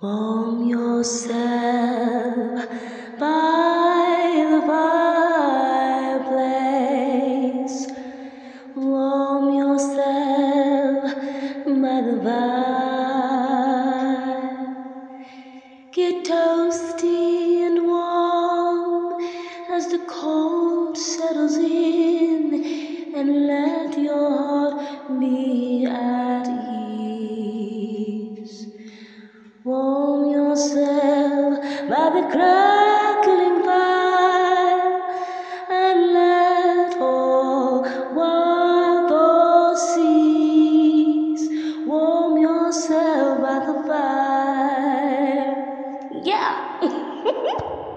Warm yourself by the fireplace. Warm yourself by the fire. Get toasty and warm as the cold settles in, and let your heart be at ease. Warm yourself by the crackling fire and let all wild thoughts cease. Warm yourself by the fire. Yeah.